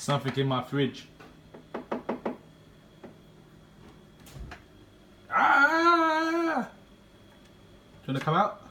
Something in my fridge. Ah! Do you want to come out?